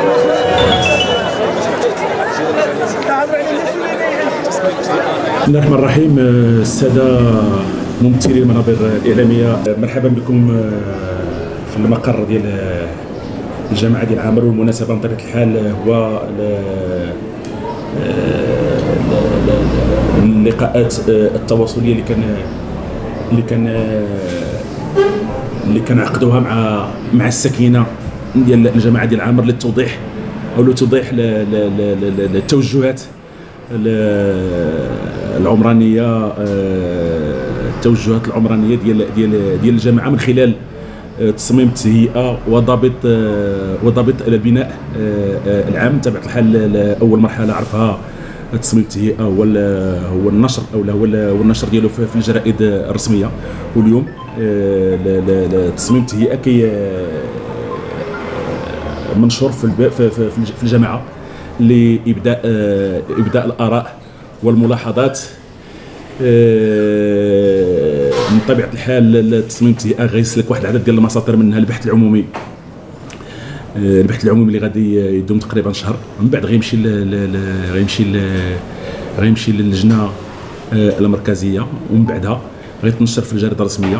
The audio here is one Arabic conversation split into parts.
بسم الله الرحمن الرحيم السادة ممثلي المنابر الإعلامية مرحبا بكم في المقر ديال الجامعة ديال عامر. والمناسبة بطبيعة الحال هو اللقاءات التواصلية اللي كان اللي كان اللي كنعقدوها مع مع السكينة. ديال الجامعة ديال عامر للتوضيح أو لتوضيح التوجهات العمرانية التوجهات العمرانية ديال ديال ديال الجامعة من خلال تصميم التهيئة وضابط وضابط البناء العام. تبع الحال أول مرحلة عرفها تصميم التهيئة هو هو النشر أو هو النشر ديالو في الجرائد الرسمية. واليوم تصميم التهيئة كي منشور في في الجامعة لإبداء إبداء الآراء والملاحظات من طبيعة الحال التصميم التهيئه غيسلك واحد العدد ديال المساطر منها البحث العمومي. البحث العمومي اللي غادي يدوم تقريبا شهر. من بعد غيمشي غيمشي غيمشي للجنة المركزية. ومن بعدها غيتنشر في الجريدة الرسمية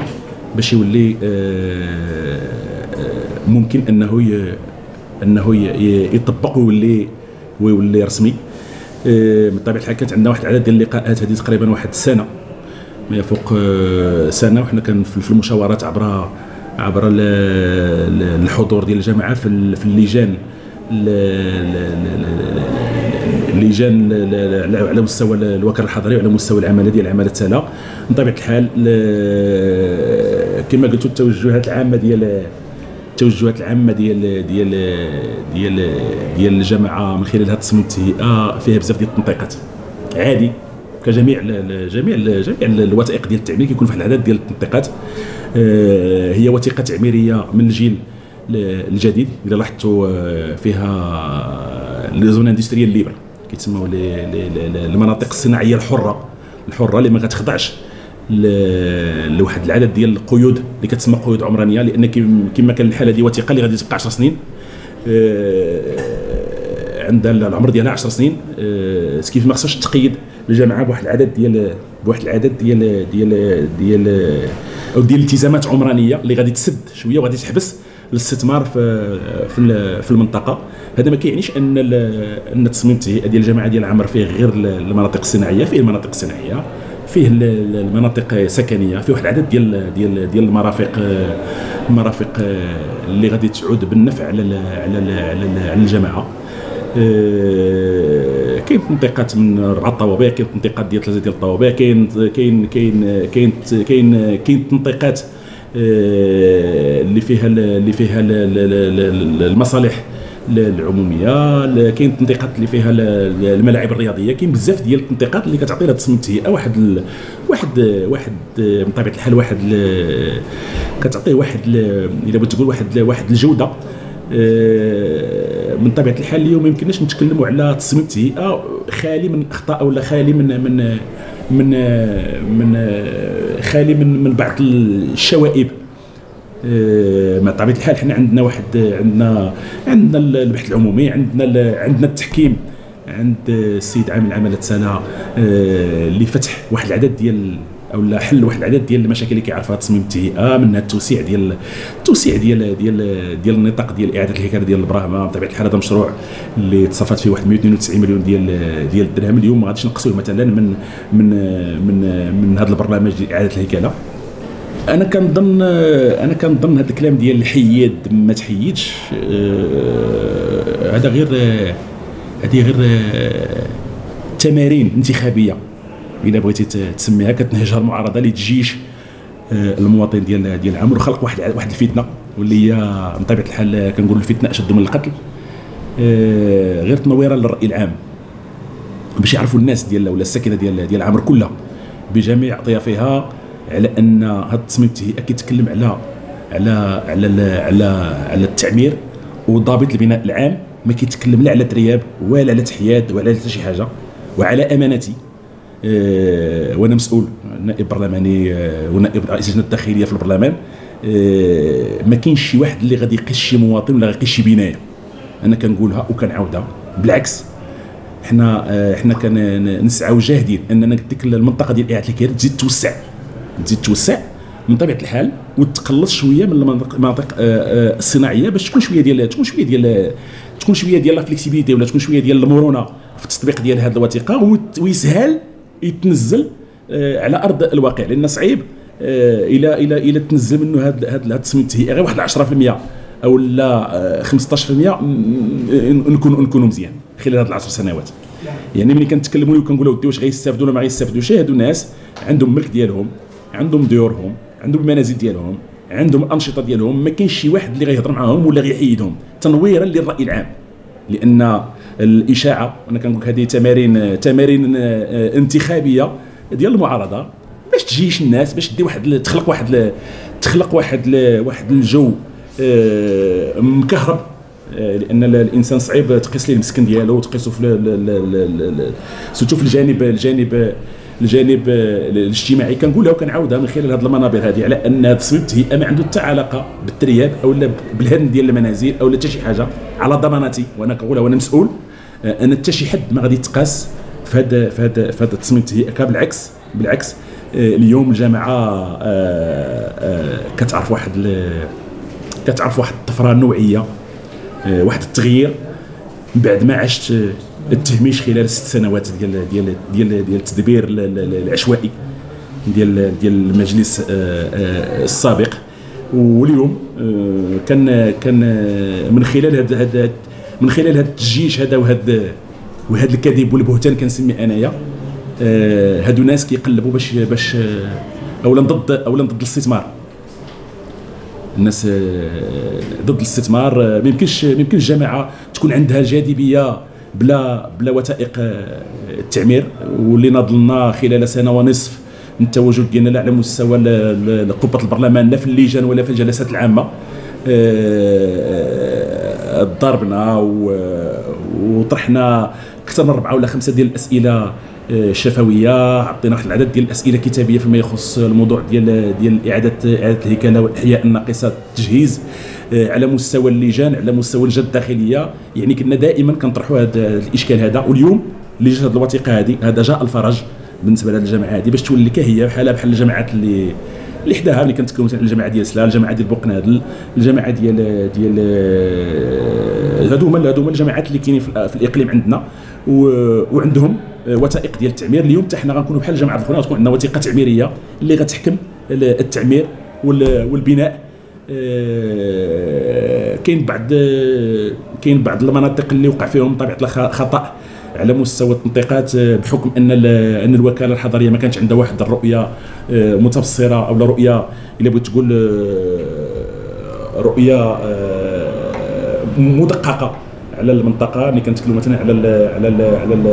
باش يولي ممكن أنه إنه يطبق ويولي ويولي رسمي. من طبيعة الحال كانت عندنا واحد العدد ديال اللقاءات هذه تقريبا واحد السنة ما يفوق سنة. وحنا كان في المشاورات عبر عبر الحضور ديال الجامعة في اللجان اللجان على مستوى الوكالة الحضرية وعلى مستوى العماله ديال العماله التالة من طبيعة الحال كما قلت التوجهات العامة ديال التوجهات العامة ديال ديال ديال ديال الجماعة من خلال هذا التصميم التهيئة فيها بزاف ديال التنطيقات. عادي. كجميع جميع جميع الوثائق ديال التعمير كيكون فيها العدد ديال التنطيقات. هي وثيقة تعميرية من الجيل الجديد إذا لاحظتوا فيها les zones industrielles libres. كيتسموا المناطق الصناعية الحرة. الحرة اللي ما غتخضعش. لواحد العدد ديال القيود اللي كتسمى قيود عمرانية لأن كما كان الحالة دي وثيقة اللي غادي تبقى 10 سنين عندها العمر ديالها 10 سنين كيف ما خصهاش تقيد الجامعة بواحد العدد ديال بواحد العدد ديال ديال ديال أو ديال الالتزامات عمرانية اللي غادي تسد شوية وغادي تحبس الاستثمار في في المنطقة. هذا ما كيعنيش أن أن التصميم ديال الجامعة ديال عمر فيه غير المناطق الصناعية فيه المناطق الصناعية. فيه المناطق السكنيه فيه واحد العدد ديال ديال ديال المرافق المرافق اللي غادي تعود بالنفع على على على الجماعة. كاين تنطيقات من أربع الطوابع كاين تنطيقات ديال ثلاثة ديال الطوابع كاين كاين كاين كاين كاين كاين تنطيقات اللي فيها اللي فيها المصالح العموميه كاين التنطيقات اللي فيها الملاعب الرياضية كاين بزاف ديال التنطيقات اللي كتعطي لها تصميم التهيئة واحد ال... واحد واحد من طبيعه الحال واحد ال... كتعطيه واحد ال... إلا بغيت تقول واحد واحد الجودة. من طبيعة الحال اليوم ما يمكنناش نتكلموا على تصميم التهيئة خالي من أخطاء ولا خالي من من من من خالي من من بعض الشوائب. مع طبيعة الحال حنا عندنا واحد عندنا عندنا البحث العمومي عندنا عندنا التحكيم. عند السيد عامل العماله السنة اللي فتح واحد العدد ديال أو لا حل واحد العدد ديال المشاكل اللي كيعرفها تصميم التهيئة منها التوسيع ديال التوسيع ديال ديال ديال النطاق ديال إعادة الهيكله ديال البراهمة. بطبيعة الحال هذا مشروع اللي تصرفت فيه واحد 192 مليون ديال ديال الدرهم. اليوم ما غاديش نقصوه مثلا من من من من هذا البرنامج ديال اعاده الهيكله أنا كنظن أنا كنظن هذا الكلام ديال الحياد ما تحيدش. هذا غير هذه غير تمارين انتخابية. الا بغيتي تسميها كتنهجها المعارضة اللي تجيش المواطن ديال ديال العمر وخلق واحد واحد الفتنة. واللي هي من طبيعة الحال كنقول الفتنة أشد من القتل. غير تنويره للرأي العام. باش يعرفوا الناس ديال ولا الساكنة ديال ديال العمر كلها. بجميع اطيافها على أن هذا التصميم كيتكلم على على على على على التعمير وضابط البناء العام ما كيتكلم لا على ترياب ولا على تحياد ولا على شي حاجة وعلى امانتي أه وأنا مسؤول نائب برلماني أه ونائب اللجنة الداخلية في البرلمان أه ما كاينش شي واحد اللي غادي يقيس شي مواطن ولا غيقيس شي بناية. أنا كنقولها وكنعاودها. بالعكس حنا آه، حنا كنسعاو جاهدين أننا ديك المنطقة ديال إعادة الكير تزيد توسع. تزيد توسع من طبيعة الحال وتقلص شوية من المناطق آه، الصناعية باش تكون شوية ديال تكون شوية ديال تكون شوية ديال لا ولا تكون شوية ديال المرونة في التطبيق ديال هذه الوثيقة ويسهل يتنزل على أرض الواقع. لأن صعيب إلى إلى إلى تنزل منه هذا هذا التصميم غير واحد 10% أو لا 15% نكونوا نكونوا مزيان خلال هذه العشر سنوات. يعني ملي كنتكلموا وكنقولوا ودي واش غيستافدوا ولا ما غيستافدوش هادو الناس عندهم ملك ديالهم عندهم ديورهم عندهم المنازل ديالهم عندهم الانشطه ديالهم ما كاينش شي واحد اللي غيهضر معاهم ولا غيحيدهم تنويرا للرأي العام. لأن الإشاعة أنا كنقول هذه تمارين تمارين آه، انتخابية ديال المعارضة باش تجيش الناس باش دي واحد تخلق واحد تخلق واحد واحد الجو آه، مكهرب. آه، لأن الإنسان صعيب تقيس ليه المسكن ديالو وتقيسو في سوتو في الجانب الجانب الجانب الاجتماعي كنقولها وكنعاودها من خلال هذه المنابر هذه على أن تصميم التهيئة ما عنده حتى علاقة بالترياب أو بالهدم ديال المنازل أو حتى شي حاجة على ضمانتي وأنا كنقولها وأنا مسؤول آه، أن حتى شي حد ما غادي يتقاس في هذا في هذا في هذا تصميم التهيئه بالعكس بالعكس اليوم الجامعة كتعرف واحد كتعرف واحد الطفرة نوعية آه، واحد التغيير. من بعد ما عشت التهميش خلال ست سنوات ديال ديال ديال ديال التدبير العشوائي ديال ديال المجلس آه، آه، السابق. واليوم كان كان من خلال هذا من خلال هذا التجيش هذا وهذا وهذا الكذب والبهتان كنسمي أنايا هادو ناس كيقلبوا باش باش اولا ضد اولا ضد الاستثمار. الناس آه، ضد الاستثمار. آه، ما يمكنش ما يمكنش الجامعة تكون عندها جاذبية بلا بلا وثائق آه، التعمير. واللي ناضلنا خلال سنة ونصف من التواجد ديالنا لا على مستوى قبه البرلمان لا في اللجان ولا في الجلسات العامة. ضربنا وطرحنا أكثر من أربعة ولا خمسة ديال الأسئلة شفوية. عطينا واحد العدد ديال الأسئلة كتابيه فيما يخص الموضوع ديال ديال اعاده إعادة الهيكلة والإحياء الناقصة التجهيز. آه، على مستوى اللجان على مستوى اللجان الداخلية. يعني كنا دائما كنطرحوا هذا الإشكال هذا. واليوم اللي جات هذه الوثيقة هذه هذا جاء الفرج بالنسبة لهذه الجامعة هذه باش تولي كهي بحالها بحال الجامعات اللي اللي حداها ملي كنتكلموا على الجامعة ديال سلا الجامعة ديال بوقنادل الجامعة ديال ديال آه، هادو هما هادو هما الجامعات اللي كاينين في الإقليم عندنا. وعندهم وثائق ديال التعمير. اليوم حتى حنا غنكونوا بحال الجامعات الأخرى غتكون عندنا وثيقة تعميرية اللي غتحكم التعمير والبناء آه، كاين بعض كاين بعض المناطق اللي وقع فيهم طبيعة الخطا على مستوى التنطيقات آه، بحكم أن أن الوكالة الحضرية ما كانش عندها واحد الرؤية آه، متبصرة أو رؤية. إلا بغيت تقول رؤية مدققة على المنطقة ملي كنتكلموا مثلا على ال على ال على ال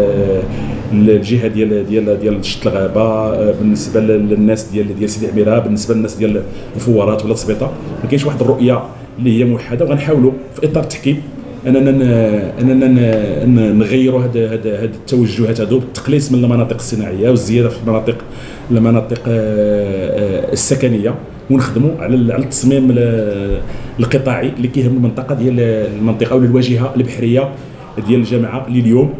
الجهة ديال ديال ديال شط الغابة آه، بالنسبة للناس ديال ديال سيدي عميرة بالنسبة للناس ديال الفوارات ولا السبيطة ما كاينش واحد الرؤية اللي هي موحدة وغنحاولوا في إطار التحكيم أننا أننا نغيروا هاد هاد هاد التوجهات هادو بالتقليص من المناطق الصناعية والزيادة في المناطق المناطق آه، آه، السكنية ونخدموا على على التصميم القطاعي اللي كيهم المنطقة ديال المنطقة أو الواجهة البحرية ديال الجامعة اللي اليوم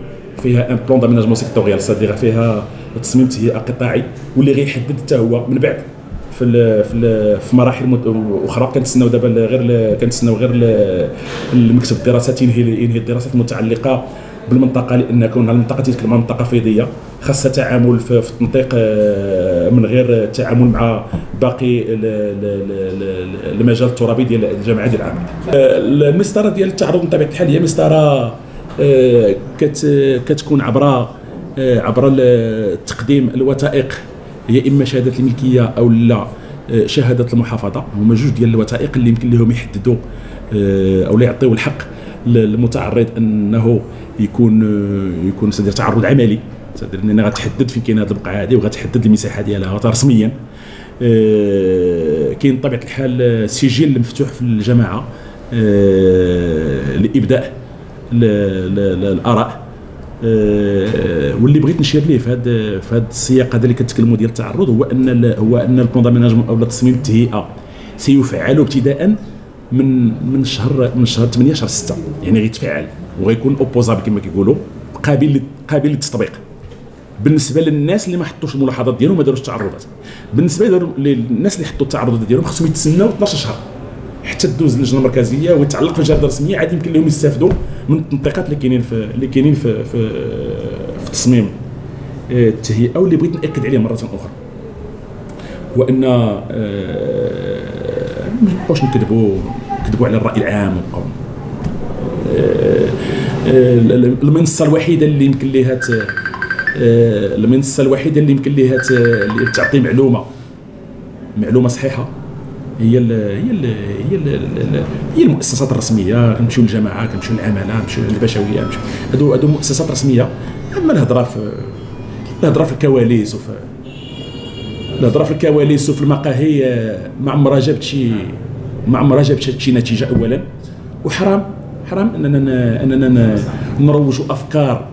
فيها un plan d'aménagement sectoriel c'est-à-dire فيها تصميم تهيئه قطاعي واللي غيحدد حتى هو من بعد في ال في ال في مراحل أخرى. كنتسناو دابا غير كنتسناو غير المكتب الدراسات ينهي ينهي الدراسات المتعلقة بالمنطقة لأن كون المنطقة تتكلم عن منطقة فيضية. خاصها تعامل في التنطيق آه، من غير التعامل مع باقي المجال الترابي ديال الجامعة ديال العام آه، المسطرة ديال التعرض من طبيعه الحال هي مسطرة كتكون عبر عبر تقديم الوثائق هي إما شهادة الملكية أو لا شهادة المحافظة. هما جوج ديال الوثائق اللي يمكن لهم يحددوا أو لا يعطيو الحق للمتعرض أنه يكون يكون سدير تعرض عملي. سدير اننا غتحدد فين كاين هذه البقعة هذه وغتحدد المساحة ديالها رسميا. آه، كاين بطبيعه الحال سجل مفتوح في الجماعة آه، لإبداء الآراء. آه، واللي بغيت نشير ليه في هذا في هذا السياق هذا اللي كتكلموا ديال التعرض هو أن هو أن البلون أو تصميم التهيئة سيفعل ابتداء من من شهر من شهر 8 شهر 6 يعني غيتفعل وغيكون اوبوزابل كما كيقولوا قابل قابل للتطبيق. بالنسبة للناس اللي ما حطوش الملاحظات ديالهم ما داروش التعرضات. بالنسبة للناس اللي حطوا التعرضات ديالهم خصهم يتسناو 12 شهر. حتى دوز اللجنه المركزية ويتعلق في الجريده الرسميه عاد يمكن لهم يستافدوا من التنطيقات اللي كاينين في اللي كاينين في في, في تصميم آه، التهيئه واللي بغيت نأكد عليه مرة أخرى. وأن آه، ما نبقاوش نكذبوا؟ نكذبوا على الرأي العام. آه، المنصة الوحيدة اللي يمكن ليها المنصة الوحيدة اللي يمكن ليها تعطي معلومة. معلومة صحيحة. هي ال هي ال هي ال هي المؤسسات الرسمية. كنمشيو للجماعه كنمشيو للعماله كنمشيو للبشويه كنمشيو هادو هادو مؤسسات رسمية. أما الهضره في الهضره في الكواليس وفي الهضره في الكواليس وفي المقاهي ما عمرها جابت شي ما عمرها جابت شي نتيجة اولا. وحرام حرام أننا أننا نروجوا أفكار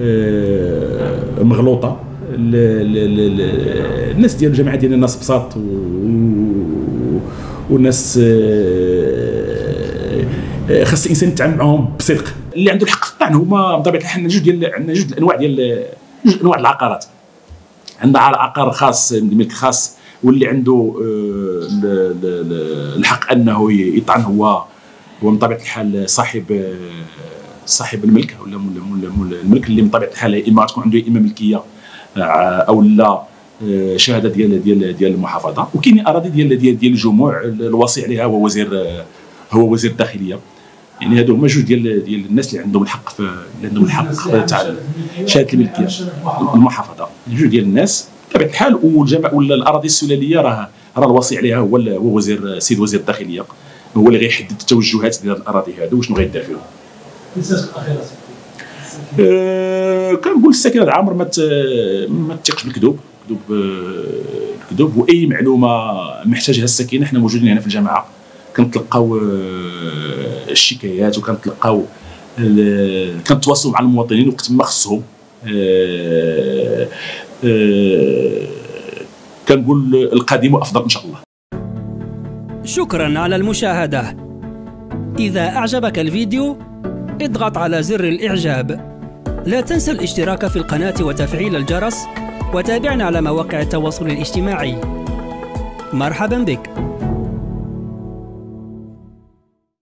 آه، مغلوطة. الناس ديال الجماعه ديالنا ناس بساط وناس آه، آه، خاص الإنسان يتعامل معاهم بصدق. اللي عنده الحق في الطعن هما بطبيعة الحال عندنا جوج ديال عندنا جوج الانواع ديال جوج أنواع العقارات. عندنا عقار خاص ملك خاص واللي عنده آه، الحق أنه يطعن هو هو من طبيعة الحال صاحب صاحب الملك ولا الملك اللي من طبيعة الحال إما تكون عنده إما ملكية أو لا. شهادة ديال ديال ديال المحافظة. وكاين أراضي ديال ديال ديال الجموع الوصي عليها هو وزير هو وزير الداخلية. يعني هادو هما جوج ديال ديال الناس اللي عندهم الحق في اللي عندهم الحق تاع شهادة الملكية المحافظة. جوج ديال الناس بطبيعة الحال والجماعه ولا الأراضي السلالية راه راه الوصي عليها هو هو وزير السيد وزير الداخلية. هو اللي غيحدد التوجهات ديال الأراضي هادو وشنو غيدير فيهم. أه كنقول الساكنة العامر ما ما تثقش بالكذوب. كذوب الكذوب وأي معلومة محتاجها الساكنة حنا موجودين هنا في الجامعة. كنتلقاو آه، الشكايات وكنتلقاو كنتواصلوا مع المواطنين وقت ما خصهم. آه، آه، كنقول القادم أفضل إن شاء الله. شكرا على المشاهدة. إذا أعجبك الفيديو اضغط على زر الإعجاب. لا تنسى الاشتراك في القناة وتفعيل الجرس. وتابعنا على مواقع التواصل الاجتماعي. مرحبا بك.